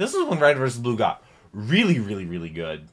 This is when Red vs. Blue got really, really, really good.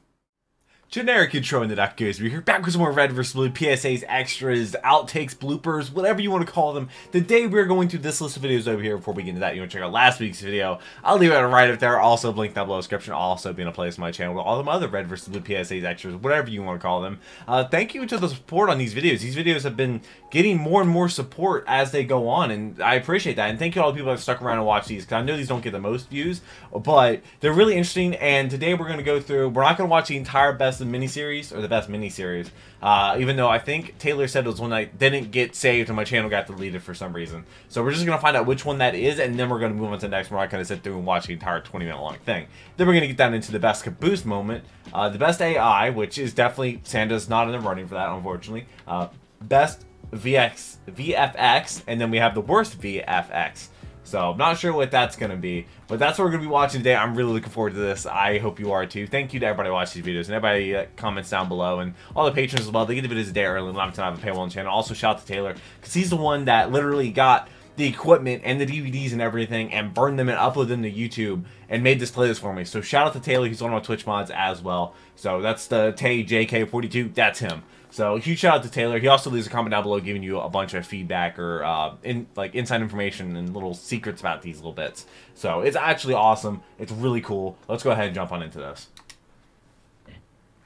Generic intro in the Duck Goes. We're here back with some more Red vs. Blue PSAs, extras, outtakes, bloopers, whatever you want to call them. Today we're going through this list of videos over here. Before we get into that, you want to check out last week's video. I'll leave it right up there. Also, link down below description. Also, be in a place on my channel with all the other Red vs. Blue PSAs, extras, whatever you want to call them. Uh, thank you to the support on these videos. These videos have been getting more and more support as they go on, and I appreciate that. And thank you to all the people that stuck around and watched these, because I know these don't get the most views, but they're really interesting. And today we're going to go through. We're not going to watch the entire best of miniseries or the best miniseries. Uh, even though I think Taylor said it was one that didn't get saved and my channel got deleted for some reason. So we're just to find out which one that is, and then we're to move on to the next. We're not going to sit through and watch the entire 20 minute long thing. Then we're to get down into the best caboose moment, uh, the best AI, which is definitely Santa's not in the running for that, unfortunately. Uh, best VX, VFX, and then we have the worst VFX. So I'm not sure what that's going to be, but that's what we're going to be watching today. I'm really looking forward to this. I hope you are too. Thank you to everybody who watches these videos and everybody that comments down below and all the patrons as well. They get the videos a day early. A lot of time have a paywall on the channel. Also, shout out to Taylor because he's the one that literally got the equipment and the DVDs and everything and burned them and uploaded them to YouTube and made this playlist for me. So shout out to Taylor. He's one of my Twitch mods as well. So that's the Tay JK42. That's him. So huge shout out to Taylor. He also leaves a comment down below giving you a bunch of feedback or uh, in like inside information and little secrets about these little bits. So it's actually awesome. It's really cool. Let's go ahead and jump on into this.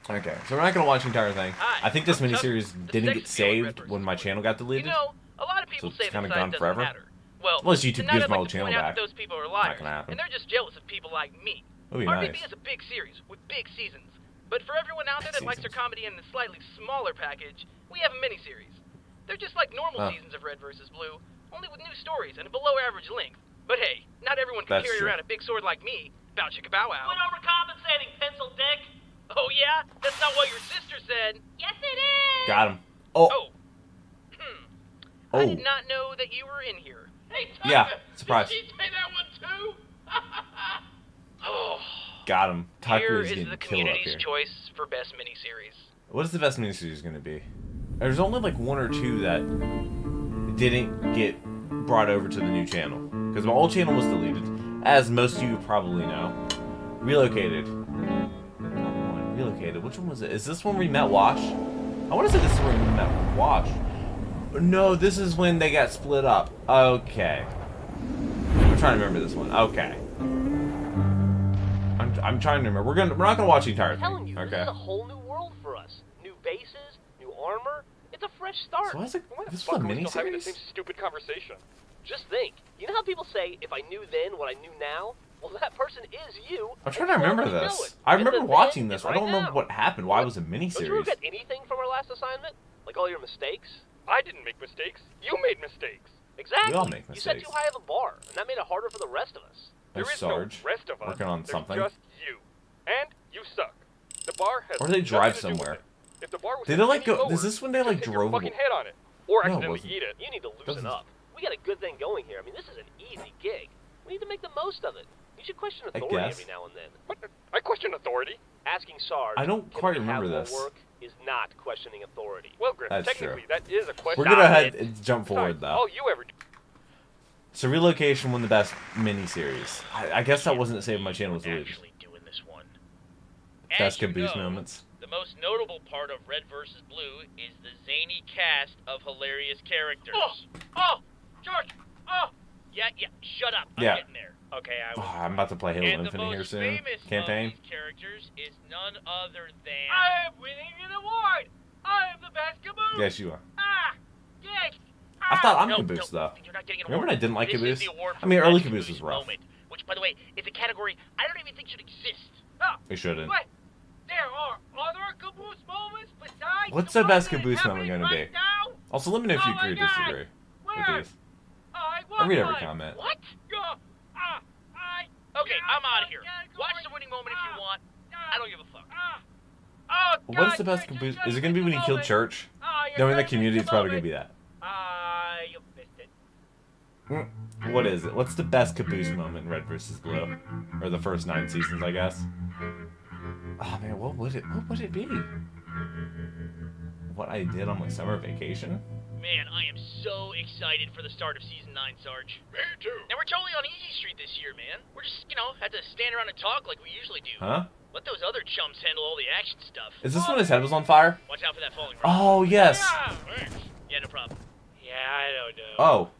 Okay, so we're not gonna watch the entire thing. Hi, I think this miniseries didn't get saved when my channel got You deleted. know, a lot of people So say it's kinda gone forever? matter. Well, Unless YouTube gives my like channel back. those people are Not liars, gonna happen. and they're just jealous of people like me. That'd be RVB nice. is a big series with big seasons, but for everyone out there that likes their comedy in the slightly smaller package, we have a miniseries. They're just like normal Oh. seasons of Red vs. Blue, only with new stories and a below-average length. But hey, not everyone can That's carry true. around a big sword like me. Bow chicka bow wow. Quit overcompensating, pencil dick. Oh yeah, that's not what your sister said. Yes, it is. Got him. Oh, Oh. Hmm. I Oh. did not know that you were in here. Hey, Yeah, surprise. Did she say that one too? Oh. Got him. Tucker is getting the killed up community's here. choice for best miniseries. What is the best miniseries going to be? There's only like one or two that didn't get brought over to the new channel because my old channel was deleted, as most of you probably know. Relocated. Relocated. Which one was it? Is this one where we met Wash? I want to say this is where we met Wash. No, this is when they got split up. Okay. I'm trying to remember this one. Okay. I'm, I'm trying to remember. We're gonna we're not gonna watch the entire I'm thing. telling you, okay. this is a whole new world for us. New bases, new armor. It's a fresh start. So why is it? Why This is fuck a are we still having the same stupid conversation? Just think. You know how people say, if I knew then what I knew now? Well, that person is you. I'm trying to remember this. I remember watching is this. I don't remember now. what happened. Why was it was a Don't you miniseries? regret anything from our last assignment? Like all your mistakes? I didn't make mistakes. You made mistakes. Exactly. We all make mistakes. You set too high of a bar, and that made it harder for the rest of us. There There's is Sarge no rest of us. working on There's something. Just you. And you suck. The bar has Or they drive to do with somewhere. If the bar was Did it, like, go- lower, is this when they, like, drove- your fucking head on it, or No, it accidentally wasn't. eat it. You need to loosen Doesn't- up. We got a good thing going here. I mean, this is an easy gig. We need to make the most of it. You should question I authority guess. every now and then. What? I question authority. Asking Sarge, I don't quite remember this. Work is not questioning authority. Well, Griff, That's technically true. that is a question. We're gonna head and jump forward though. All you ever do. So relocation won the best miniseries. I, I guess that wasn't saved. My channel was We're deleted. actually doing this one. Best As you know, moments. The most notable part of Red vs. Blue is the zany cast of hilarious characters. Oh, oh, George, oh. Yeah, yeah, shut up. I'm Yeah. getting there. Okay, I Oh, was. I'm about to play Halo and the Infinite here most soon. famous Campaign. of these characters is none other than. I am winning an award. I am the best caboose. Yes, you are. Ah, yes. I thought I'm no, Caboose no, though. You're not getting an Remember award. I didn't like this Caboose? Is the award I mean, early best Caboose was rough. Moment, which, by the way, is a category I don't even think should exist. Ah, We shouldn't. What? What's the the best caboose moment gonna right be? Now? Also, let me know if Oh you my agree or God. disagree with these. I I read every comment. What? Yeah, ah, I. Okay, I'm out of here. Watch the winning moment if you want. ah, I don't give a fuck. ah. Oh, What is the best caboose? Is it gonna be when he missed killed Church? moment. Knowing the community, missed it's probably gonna be that. You missed it. What is it? What's the best caboose moment in Red versus Blue? Or the first nine seasons, I guess. Oh man, what would it? What would it be? What I did on my summer vacation? Man, I am so excited for the start of season nine, Sarge. Me too. And we're totally on Easy Street this year, man. We're just, you know, had to stand around and talk like we usually do. Huh? Let those other chumps handle all the action stuff. Is this when his head was on fire? Watch out for that falling rock. Oh, yes. Thanks. Yeah, no problem. Yeah, I don't know. Oh.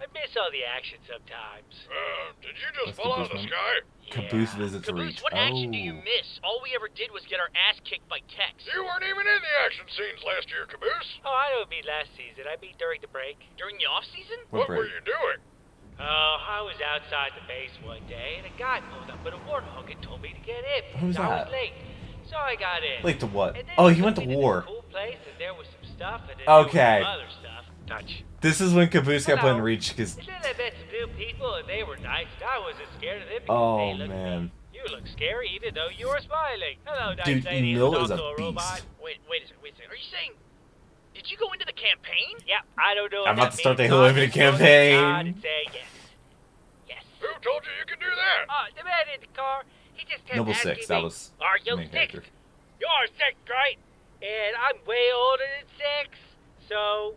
I miss all the action sometimes. Uh, did you just That's fall out of the Man. sky? Caboose visits Caboose, Reach. what action do you Oh. miss? All we ever did was get our ass kicked by Tex. You weren't even in the action scenes last year, Caboose. Oh, I don't mean last season. I mean during the break. During the off season? What What were you doing? Oh, I was outside the base one day, and a guy pulled up with a warthog and told me to get in. Who's I that? was late, so I got in. Late to what? Oh, he went to took me this war. Cool place, and there was some stuff, and then Okay. there was some other stuff. Touch. This is when Caboose got put in Reach because. I met some new people, and they were nice, and I wasn't scared of them. Oh, man. You look scary, even though you were smiling. Hello, nice Dude, lady. Emile who's is a beast. Wait, wait a second, wait a second. Are you saying. Did you go into the campaign? Yep, I don't know. I'm about to start the means Halo God Infinite is going to campaign. God and say yes. Yes. Who told you you could do that? Oh, the man in the car, he just kept Noble Six, that was Are the you main six? character. You're six, right? And I'm way older than six, so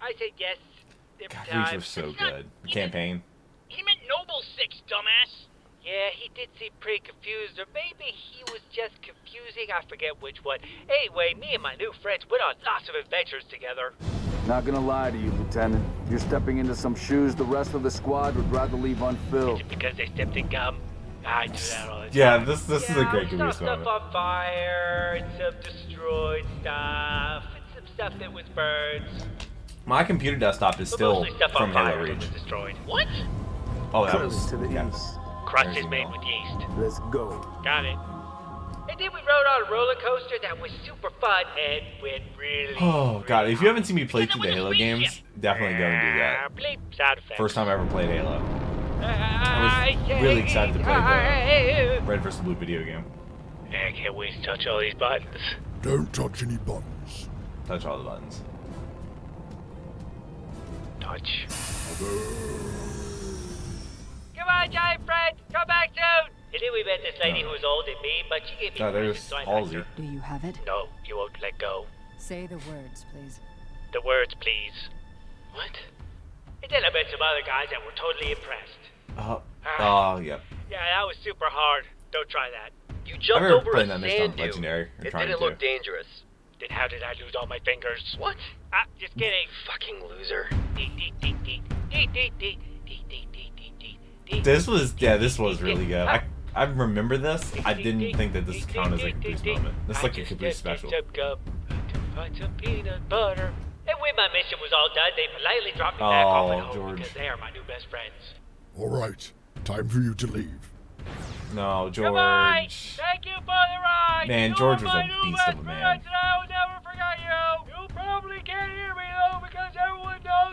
I said yes God, time. Reach was so It's not good. The even- campaign. He meant Noble Six, dumbass. Yeah, he did seem pretty confused, or maybe he was just confusing. I forget which one. Anyway, me and my new friends went on lots of adventures together. Not gonna lie to you, Lieutenant. You're stepping into some shoes the rest of the squad would rather leave unfilled. Is it because they stepped in gum? I do that all the time. Yeah, this this is a Yeah, great we saw Caboose stuff moment. on fire, and some destroyed stuff, and some stuff that was burned. My computer desktop is still from Halo Reach. destroyed. What? Oh, that Curtis was to the yeah. east. Crust is made with yeast. Let's go. Got it. And then we rode on a roller coaster that was super fun and went really. Oh god, if you haven't seen me play through the Halo spaceship. games, definitely go and do that. Ah, Bleep sound. First time I ever played Halo. I was really excited to play the- Red vs. Blue video game. I can't wait to touch all these buttons. Don't touch any buttons. Touch all the buttons. Touch. Come on, giant friend, come back soon. And then we met this lady who was older than me, but she gave me God, there's presents, so I Halsey. Do you have it? No, you won't let go. Say the words, please. The words, please. What? And then I met some other guys that were totally impressed. Oh, Ah. oh, yep. Yeah, that was super hard. Don't try that. You jumped remember over a playing that next sand on dune. Legendary. It didn't to. look dangerous. Then how did I lose all my fingers? What? Ah, just kidding. Fucking loser. This was yeah, this was really good. I I remember this. I didn't think that this counted as a Caboose moment. This is like a Caboose special. Some gum to find some peanut butter. And when my mission was all done, they politely dropped me back off at Oh, home George. because they are my new best friends. All right, time for you to leave. No, George. Goodbye. Thank you for the ride. Man, you George was a beast of a man.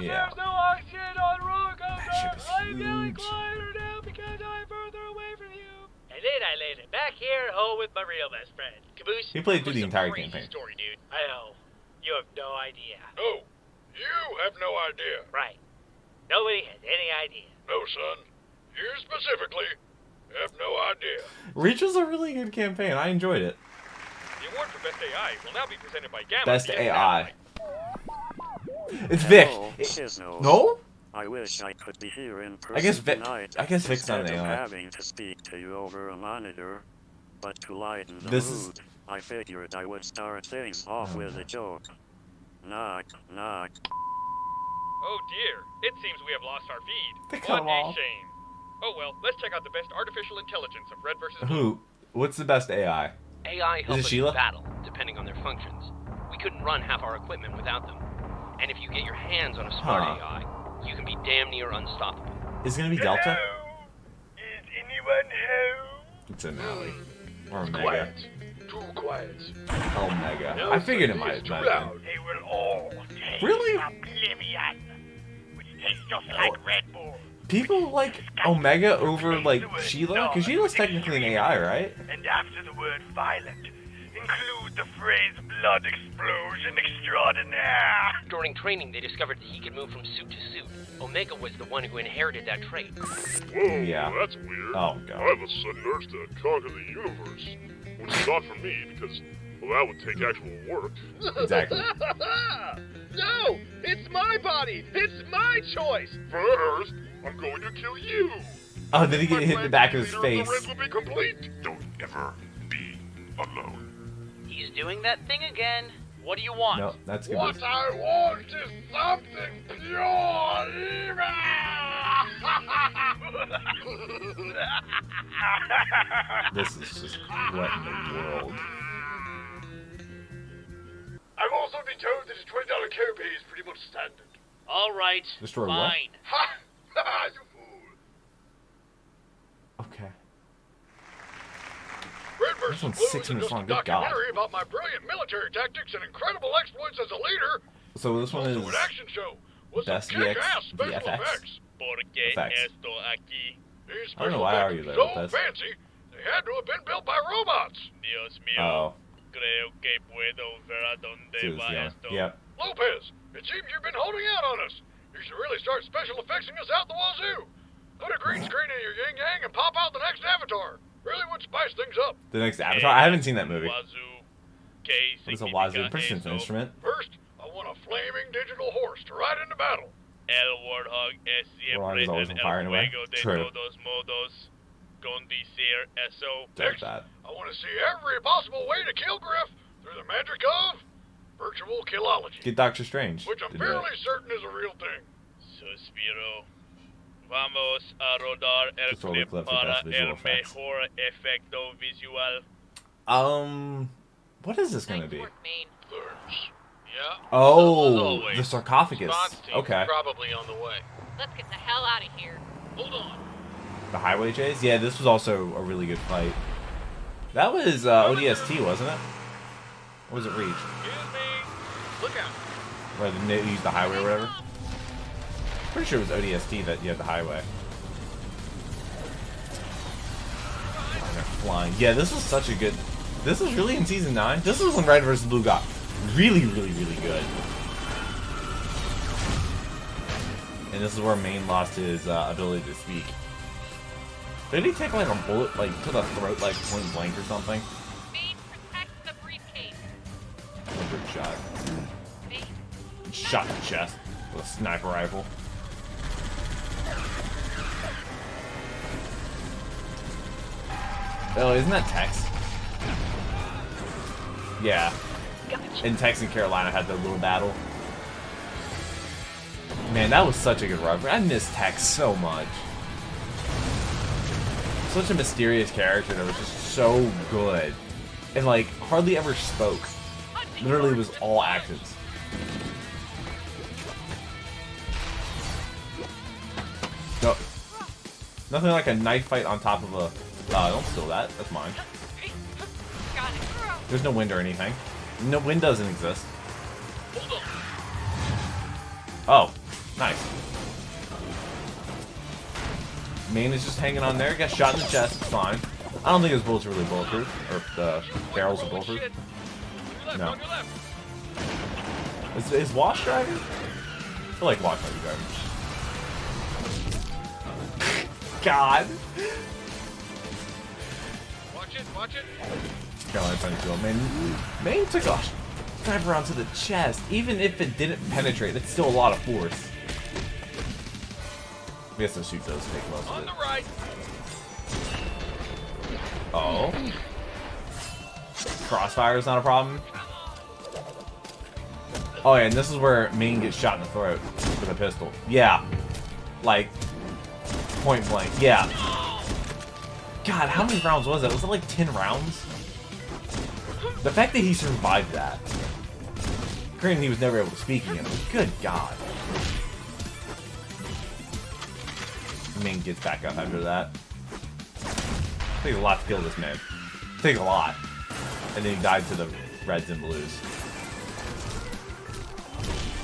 Yeah. there's no oxygen on roller That ship is coaster. I'm yelling huge. quieter now because I'm further away from you. And then I landed back here at home with my real best friend. Caboose. He played through was the a entire crazy campaign. story, dude. I know. You have no idea. No, you have no idea. Right. Nobody has any idea. No, son. You specifically have no idea. Reach was a really good campaign. I enjoyed it. The award for best AI will now be presented by Gamma. Best the AI. Satellite. It's Vic. Hello, no? I wish I could be here in person I guess Vic- tonight. I guess Vic's not instead an of AI. having to speak to you over a monitor. But to lighten the This is- mood, I figured I would start things off oh, with a joke. Knock, knock. Oh dear, it seems we have lost our feed. They what cut him a off. shame. Oh well, let's check out the best artificial intelligence of Red versus Blue. Who? What's the best AI? AI help it us Sheila? battle, depending on their functions. We couldn't run half our equipment without them. And if you get your hands on a smart Huh. AI, you can be damn near unstoppable. Is it gonna be Delta? Is anyone home? It's an Alley. Or Omega. Quiet. Too quiet. Oh, Omega. No, I figured it might it's too might have loud. They will all taste Really? oblivion, which tastes just like Red Bull. People like Omega over like Sheila? Because Sheila's technically an AI, right? And after the word violent, include the phrase blood explosion extraordinaire. During training, they discovered that he could move from suit to suit. Omega was the one who inherited that trait. Whoa, Yeah. that's weird. Oh, God. I have a sudden urge to conquer the universe. Which is not for me, because, Well, that would take actual work. Exactly. no! It's my body! It's my choice! First, I'm going to kill you. Oh, then he get hit in the back of his face. The will be complete. Don't ever be alone. He's doing that thing again. What do you want? No, that's good. What I want is something pure evil. This is just what in the world? I've also been told that a twenty dollar Kirby is pretty much standard. All right. Destroy what? fine. Ha! Ha! You fool! Okay. Red This one's six minutes long, good God. about my brilliant military tactics and incredible exploits as a leader. So this one is an action show with some best VX kick-ass VFX. effects. Porque Effects. esto aquí. I don't know why effects are you are there, so Lopez? fancy, they had to have been built by robots. Dios mío. oh, Creo que puedo ver a dónde va esto. Yep. Lopez, it seems you've been holding out on us. You should really start special effectsing us out the wazoo. Put a green screen in your yin yang and pop out the next avatar. Really would spice things up. The next Avatar. I haven't seen that movie. Wazoo. What is a wazoo? Pretty simple instrument. First, I want a flaming digital horse to ride into battle. El Warthog es Warthog siempre is always en on fire el anyway. juego de True. todos modos. Con decir eso. Like that. I want to see every possible way to kill Griff through the magic of virtual killology, Get Doctor Strange. which I'm to do it. fairly certain is a real thing. Suspiro. Vamos a rodar el roll the clip clip for para best visual el effects. mejor efecto visual. Um, what is this gonna be? Yeah. Oh, always, the sarcophagus. Okay. Probably on the way. Let's get the hell out of here. Hold on. The highway chase. Yeah, this was also a really good fight. That was uh, ODST, wasn't it? Or was it Reach? Excuse me. Look out. Where they used the highway or whatever. Pretty sure it was ODST that you had the highway. They're flying. Yeah, this was such a good. This was really in season nine. This was when Red vs. Blue got really, really, really good. And this is where Maine lost his uh, ability to speak. Did he take like a bullet like to the throat like point blank or something? Maine protects the briefcase. Shot. Maine, Shot in the chest with a sniper rifle. Oh, isn't that Tex? Yeah. And Tex and Carolina had their little battle. Man, that was such a good run. I miss Tex so much. Such a mysterious character that was just so good. And like, hardly ever spoke. Literally was all actions. No. Nothing like a knife fight on top of a. Uh, don't steal that. That's mine. There's no wind or anything. No wind doesn't exist. Oh, nice. Maine is just hanging on there. Got shot in the chest. It's fine. I don't think his bullets are really bulletproof, or the barrels are bulletproof. No. Is, is Wash driving? I feel like Wash might be driving. God. Watch it. Watch it. Carolina trying to kill. Man, Maine took a sniper round to the chest. Even if it didn't penetrate, it's still a lot of force. I guess the shoot does take most On of the it. right. Oh. Crossfire is not a problem. Oh yeah, and this is where Maine gets shot in the throat with a pistol. Yeah. Like, point blank. Yeah. God, how many rounds was that? Was it like 10 rounds? The fact that he survived that. Granted, he was never able to speak again, but good God. Maine gets back up after that. takes a lot to kill this man. takes a lot. And then he died to the reds and blues.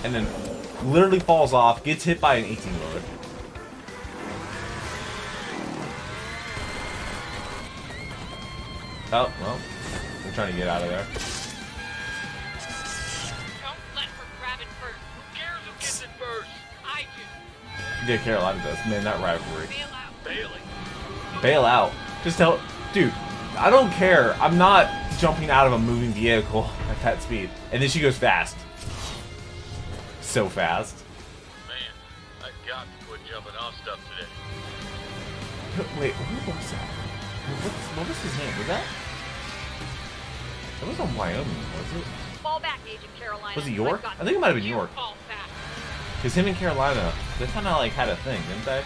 And then literally falls off, gets hit by an 18 Oh, well. They're trying to get out of there. Don't let her grab it first. Who cares who gets it first? I do. Yeah, Carolina does. Man, that rivalry. Bail out. Bailey. Bail out. Just tell, dude. I don't care. I'm not jumping out of a moving vehicle at that speed. And then she goes fast. So fast. Man, I got to quit jumping off stuff today. Wait, what was that? What, what was his name? Was that? That was on Wyoming, was it? Fall back, Agent Carolina. Was it York? I think it might have been York. Because him and Carolina, they kind of like had a thing, didn't they?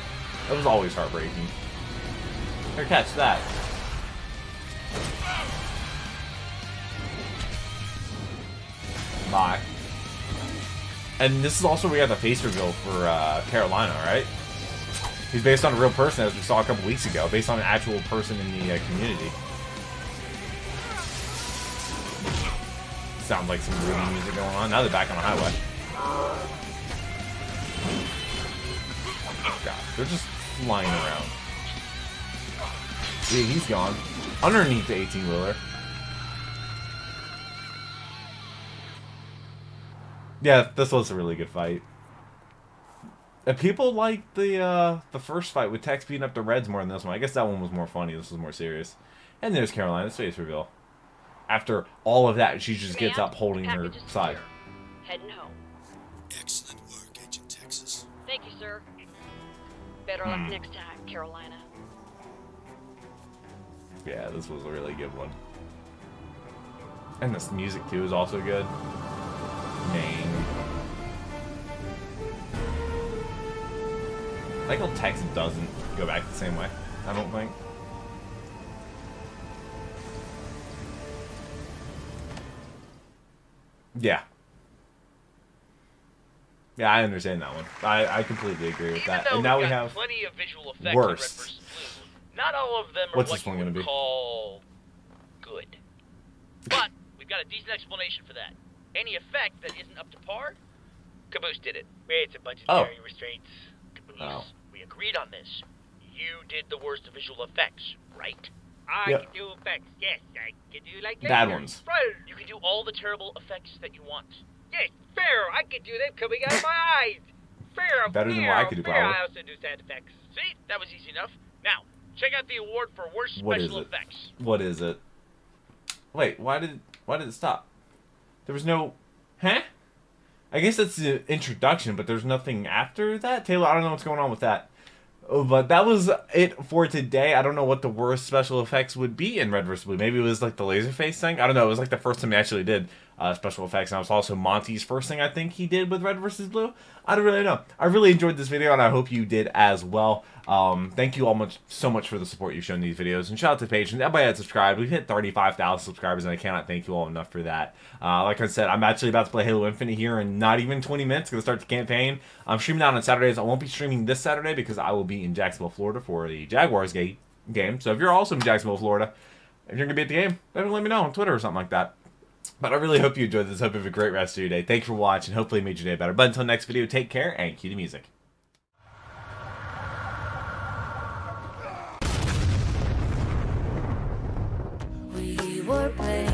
That was always heartbreaking. Here, catch that. Bye. And this is also where we got the face reveal for uh, Carolina, right? He's based on a real person, as we saw a couple weeks ago, based on an actual person in the uh, community. Sounds like some groovy music going on. Now they're back on the highway. God, they're just flying around. Yeah, he's gone. Underneath the 18 wheeler. Yeah, this was a really good fight. And people like the uh, the first fight with Tex beating up the Reds more than this one. I guess that one was more funny. This was more serious. And there's Carolina's face reveal. After all of that, she just gets up holding her side. Heading home. Excellent work, Agent Texas. Thank you, sir. Better Hmm. luck next time, Carolina. Yeah, this was a really good one. And this music too is also good. Maine. I like how Tex doesn't go back the same way. I don't think. Yeah. Yeah, I understand that one. I, I completely agree with that. And now we we've plenty of visual effects worse. Red. Blue, not all of them are What's what this one would gonna be? call good. But we've got a decent explanation for that. Any effect that isn't up to par, Caboose did it. It's a bunch of Oh. restraints. Oh. we agreed on this. You did the worst visual effects, right? I Yep. can do effects. Yes, I can do like Bad ones. Right. You can do all the terrible effects that you want. Yes, fair. I can do them coming out of my eyes. Fair. Better than what I could do, fair. probably. I also do sound effects. See, that was easy enough. Now, check out the award for worst What is special it? effects. What is it? Wait, why did why did it stop? There was no, huh? I guess that's the introduction, but there's nothing after that. Taylor, I don't know what's going on with that. Oh, But that was it for today. I don't know what the worst special effects would be in Red vs. Blue. Maybe it was like the laser face thing. I don't know. It was like the first time he actually did uh, special effects, and it was also Monty's first thing I think he did with Red vs. Blue. I don't really know. I really enjoyed this video, and I hope you did as well. Um, thank you all much so much for the support you've shown these videos, and shout out to patrons. Everybody that subscribed. We've hit 35,000 subscribers, and I cannot thank you all enough for that. Uh, like I said, I'm actually about to play Halo Infinite here in not even 20 minutes. Gonna start the campaign. I'm streaming out on Saturdays. I won't be streaming this Saturday because I will be in Jacksonville, Florida for the Jaguars game. So if you're also in Jacksonville, Florida, if you're gonna be at the game, definitely let me know on Twitter or something like that. But I really hope you enjoyed this. Hope you have a great rest of your day. Thank you for watching. Hopefully it made your day better. But until next video, take care and cue the music. We were playing